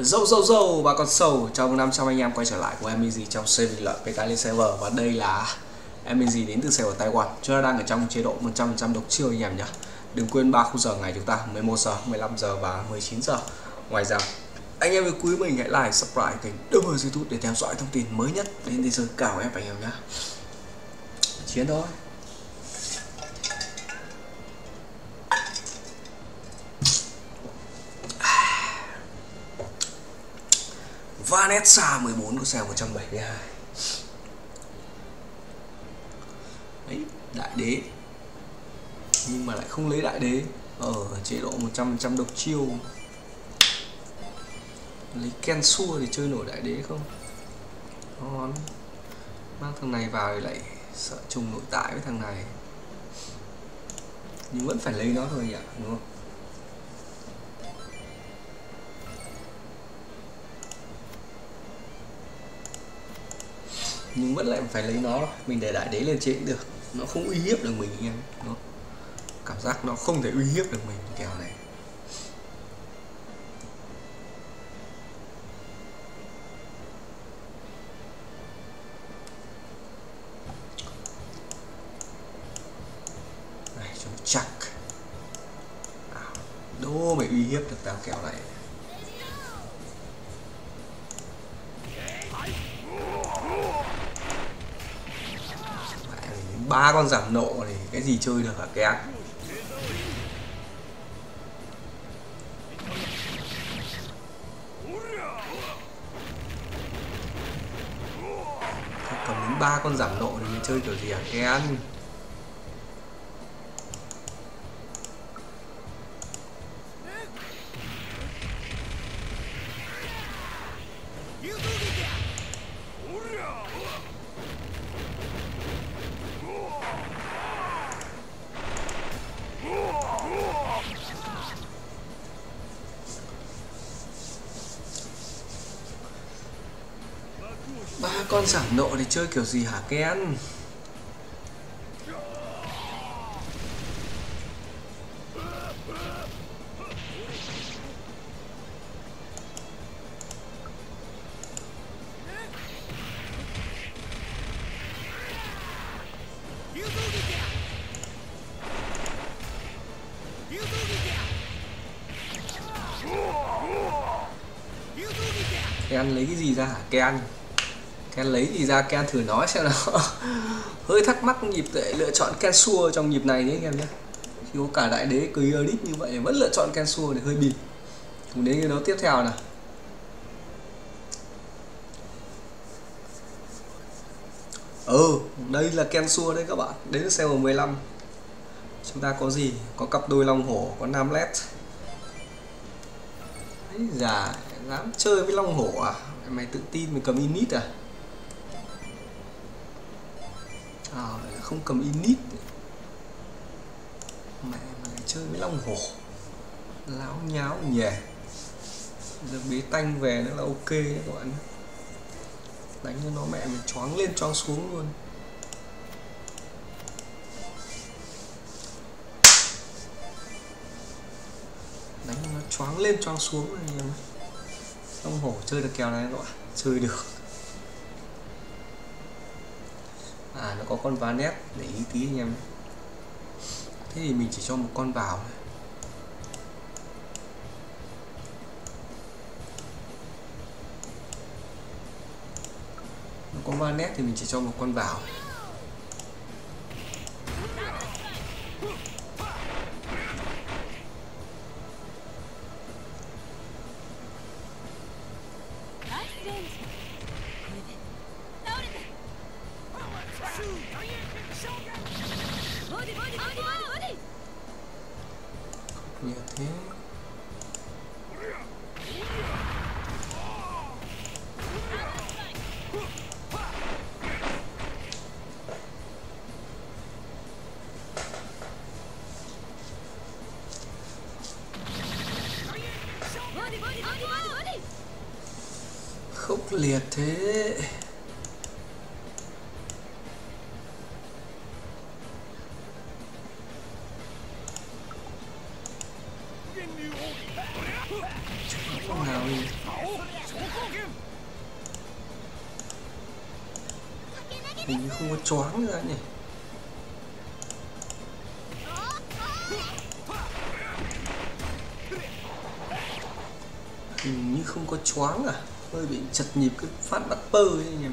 Dâu dâu dâu bà con sầu Chào mừng 500 anh em quay trở lại của MZ trong series lợi Petali Server Và đây là MZ đến từ server Taiwan. Chúng ta đang ở trong chế độ 100% độc chiêu anh em nhé Đừng quên 3 khung giờ ngày chúng ta 11 giờ, 15 giờ và 19 giờ. Ngoài ra anh em yêu quý mình hãy like, subscribe kênh Đông Hờ YouTube để theo dõi thông tin mới nhất đến thế giới cào em anh em nhé Chiến thôi. Vanessa 14 của xe 172 Đấy, đại đế. Nhưng mà lại không lấy đại đế. Ở chế độ 100% độc chiêu. Lấy Ken Sua thì chơi nổi đại đế không? Ngon. Mang thằng này vào thì lại sợ trùng nội tại với thằng này. Nhưng vẫn phải lấy nó thôi nhỉ, đúng không? Nhưng vẫn lại phải lấy nó mình để đại đế lên trên cũng được. Nó không uy hiếp được mình anh em. Nó cảm giác nó không thể uy hiếp được mình kèo này. Này, cho chắc. À, Đố mày uy hiếp được tao kèo này. Ba con giảm nộ thì cái gì chơi được hả kén cầm đến ba con giảm nộ thì chơi kiểu gì hả? Kén con giảm nộ thì chơi kiểu gì hả, Ken? Ken lấy cái gì ra hả, Ken? Ken lấy gì ra Ken thử nói xem nào. Hơi thắc mắc nhịp để lựa chọn Ken Sua trong nhịp này nhé anh em nhé. Khi có cả đại đế cưới Erdit như vậy vẫn lựa chọn Ken Sua thì hơi bịp cùng đến cái đấu tiếp theo nào. Ừ đây là Ken Sua đấy các bạn. Đến là mười 15 chúng ta có gì? Có cặp đôi long hổ, có nam led ấy già dám chơi với long hổ à? Mày tự tin mày cầm init à? À không cầm init. Mẹ, mày chơi với long hổ. Láo nháo nhè giờ bế tanh về nữa là ok đấy các bạn. Đánh cho nó mẹ mình choáng lên choáng xuống luôn. Đánh nó choáng lên choáng xuống này Long hổ chơi được kèo này các bạn chơi được. À nó có con vá nét, để ý tí anh em thế thì mình chỉ cho một con vào nó có va nét thì mình chỉ cho một con vào. Khốc liệt thế. Nào đi hình như không có choáng ra nhỉ? Hình như không có choáng à? Hơi bị chật nhịp cái phát bắt pơ ấy nhỉ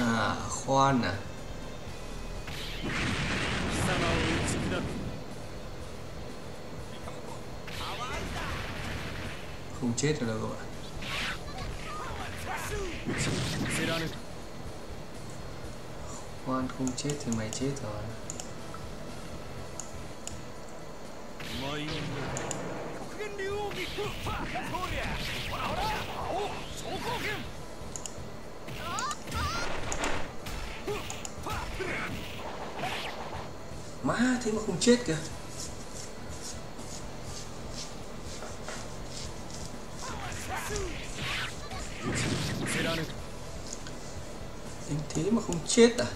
à khoan à. Không chết rồi đâu các bạn. Khoan, không chết thì mày chết rồi má thế mà không chết kìa. Anh thế mà không chết à?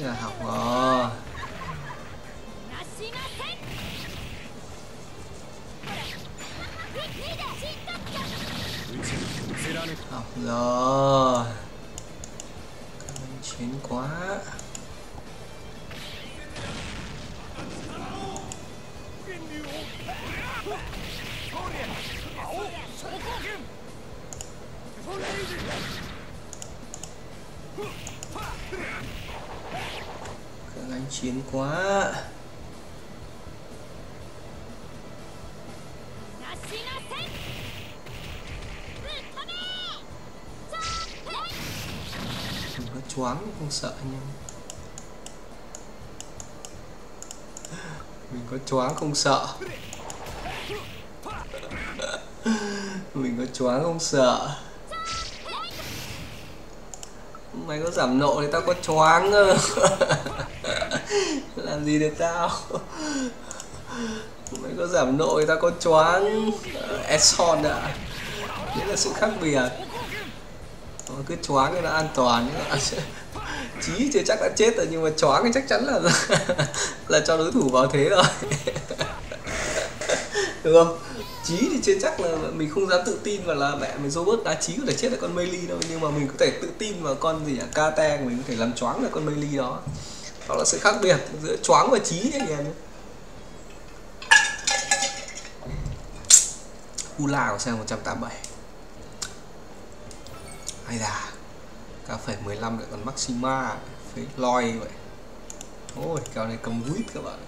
là học rồi. Học rồi. quá. Mình có choáng, không sợ nhưng Mình có choáng, không sợ. Mình có choáng, không sợ. Mày có giảm nộ thì tao có choáng. cơ làm gì được tao? Mày có giảm nội, tao có choáng. Ờ, Eson ạ. Đấy là sự khác biệt. Mà cứ choáng thì an toàn. Chí chưa chắc đã chết rồi nhưng mà choáng thì chắc chắn là là cho đối thủ vào thế rồi. Được không? Chí thì chưa chắc là mình không dám tự tin vào là mẹ mình robot đá chí có thể chết là con Melee đâu nhưng mà mình có thể tự tin vào con gì à kate, mình có thể làm choáng là con Melee đó đó là sự khác biệt giữa choáng và trí nhé anh em Ula của xe 187 hay là Cà phẩy 15 lại còn Maxima, phế loi vậy. Ôi, kèo này cầm quýt các bạn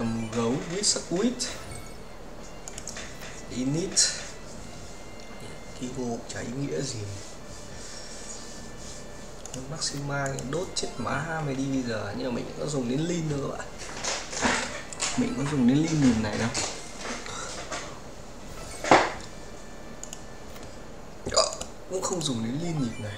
cầm gấu with sắc quýt. Init Kigo chả ý nghĩa gì. Maxima đốt chết má ha mày đi bây giờ, nhưng mà mình có dùng đến Lin đâu các bạn. Mình có dùng đến Lin nhìn này đâu. Ờ, cũng không dùng đến Lin nhịp này.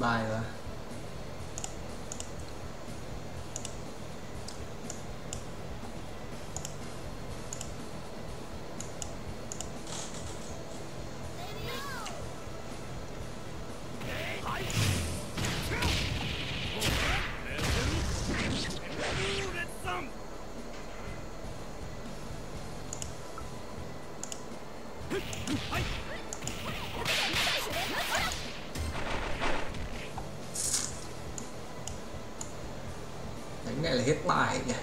Rồi, là hết bài nhỉ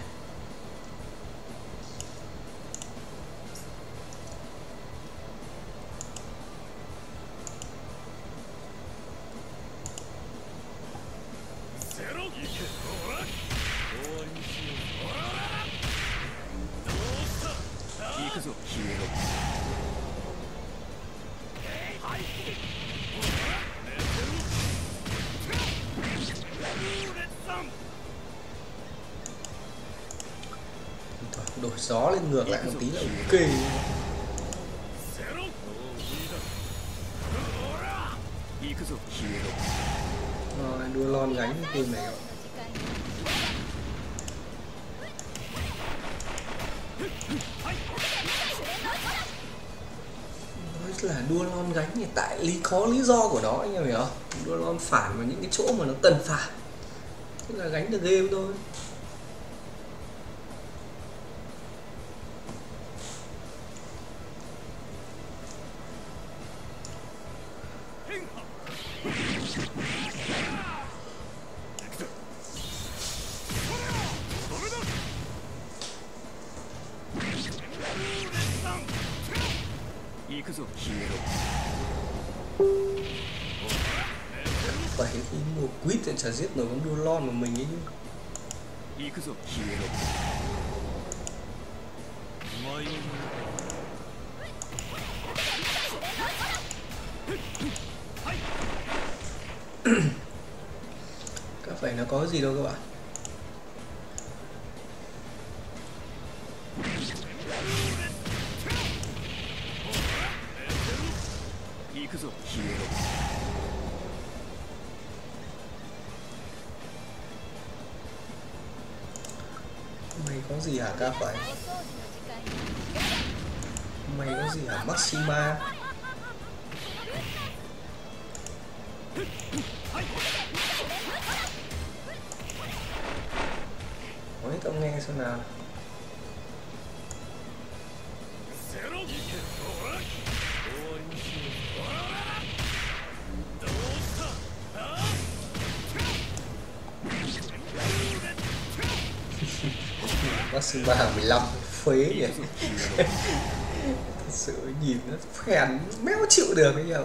đổi gió lên ngược lại một tí là ok. Rồi, đua lon gánh cái này. Nói là đua lon gánh thì tại lý khó lý do của nó, anh em hiểu không? Đua lon phản vào những cái chỗ mà nó cần phản tức là gánh được game thôi. 行くぞ消えろ phải khi một quýt thì chả giết nổi con đua lon của mình ấy chứ 行くぞ消えろお前を các phải nó có gì đâu các bạn 行くぞ消えろ mày có gì hả các phải お掃除の時間に mày có gì hả maxima nói tao nghe xem nào Maxima 15 phế nhỉ? Thật sự nhìn nó phèn, méo chịu được bây giờ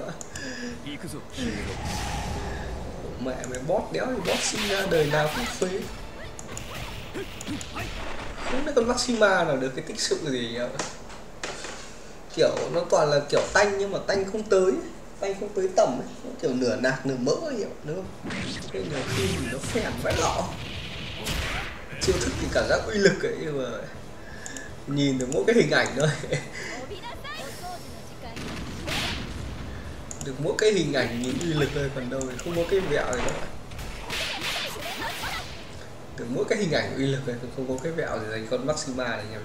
mẹ mày bót đéo thì bót sinh ra đời nào cũng phế. Không biết con Maxima nào được cái tích sự gì nhỉ kiểu nó toàn là kiểu tanh nhưng mà tanh không tới, tanh không tới tầm ấy. kiểu nửa nạc nửa mỡ hiểu đúng không? Cái nhiều khi nó phèn vãi lọ chiêu thức thì cảm giác uy lực ấy, nhưng mà nhìn được mỗi cái hình ảnh thôi. Được mỗi cái hình ảnh nhìn uy lực thôi, còn đâu thì không có cái vẹo gì đâu. Được mỗi cái hình ảnh uy lực thôi, không có cái vẹo gì dành con maxima này anh em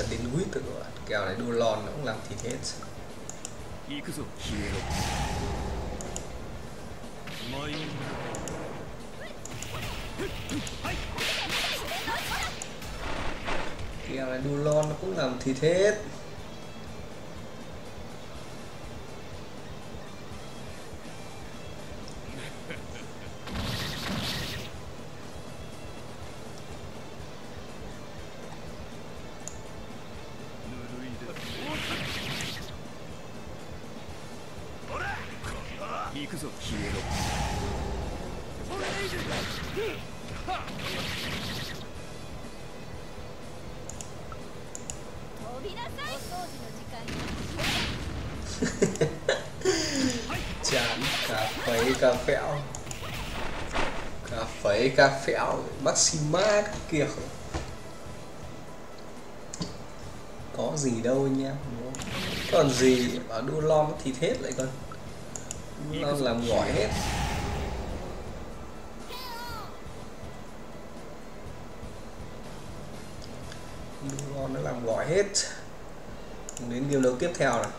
dẫn đến núi từ kèo này đua lon nó cũng làm thịt hết. Kèo này đua lon nó cũng làm thịt hết. chán, cà phê cà phẹo. Cà phê cà phẹo maxima kiểu có gì đâu anh em còn gì mà đua lon thì hết lại còn nó làm gỏi hết. Làm gọi hết. Đến game đấu tiếp theo này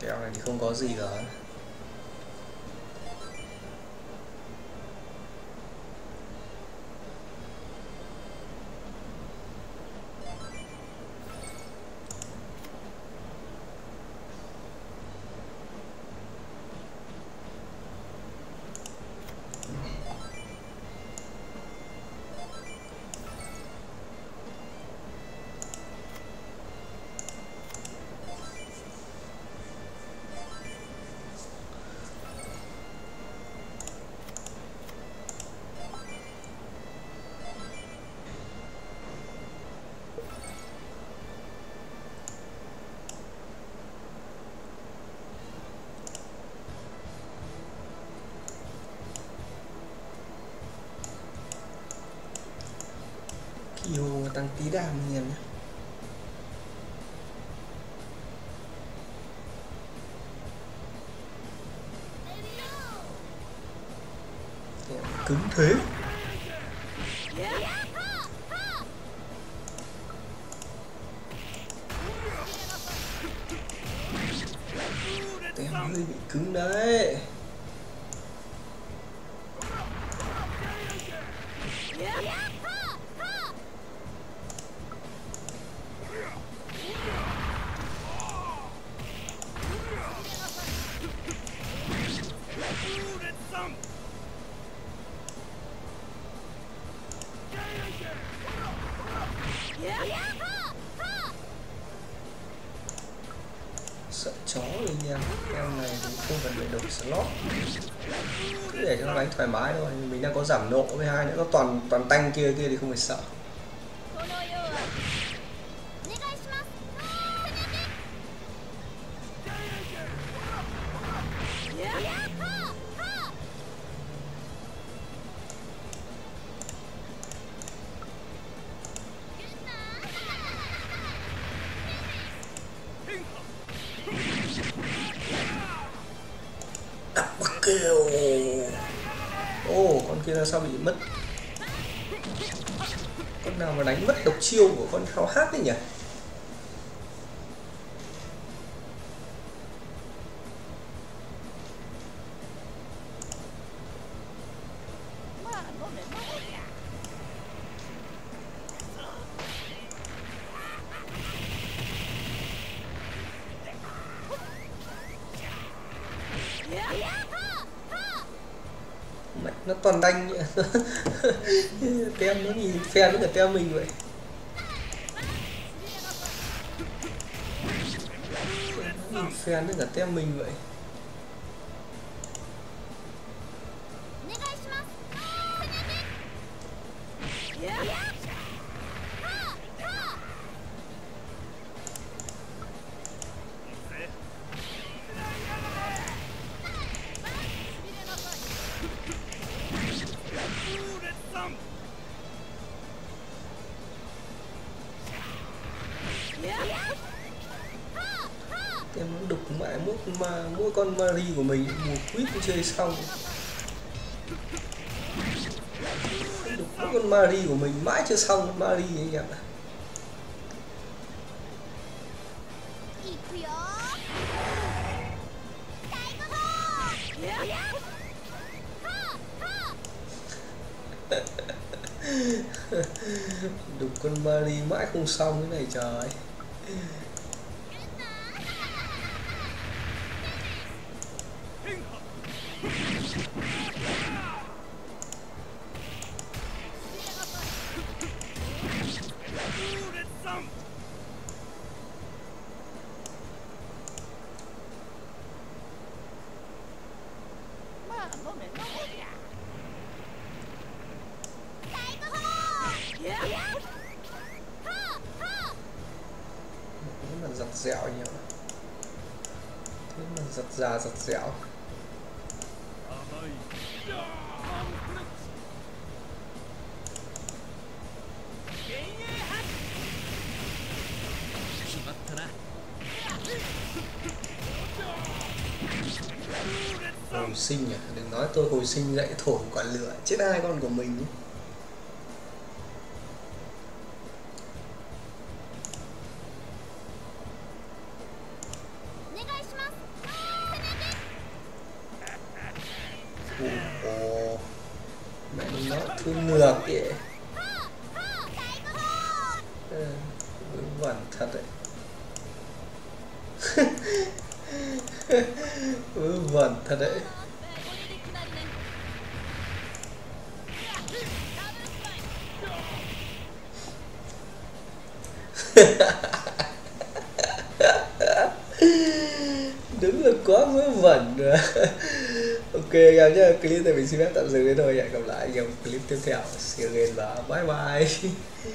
kèo này thì không có gì cả. Tăng tí anh em nhé cứng thế. Tem bị cứng đấy không cần phải đổi slot. Cứ để cho nó đánh thoải mái thôi. Mình đang có giảm nộ với hai nữa. Nó toàn toàn tanh kia kia thì không phải sợ. Khác khao đấy nhỉ nó toàn đánh. Tem nó nhìn phe nó cả tem mình vậy. Nó nhìn cả tem mình vậy. Yeah. con Marie của mình một quýt chơi xong con Marie của mình mãi chưa xong. Marie anh em ạ đục con Marie mãi không xong cái này, trời. dẻo nhiều thế mà giật già giật dẻo. Hồi sinh nhỉ đừng nói tôi hồi sinh dậy thổi quả lửa. Chết hai con của mình ấy. Ồ mẹ nó thương ngược kìa ừ, vẩn thật đấy vớ vẩn thật đấy đúng là quá vớ vẩn rồi ok em nhé, clip này mình xin phép tạm dừng đến thôi. Hẹn gặp lại trong clip tiếp theo. See you again và bye bye. Ừ.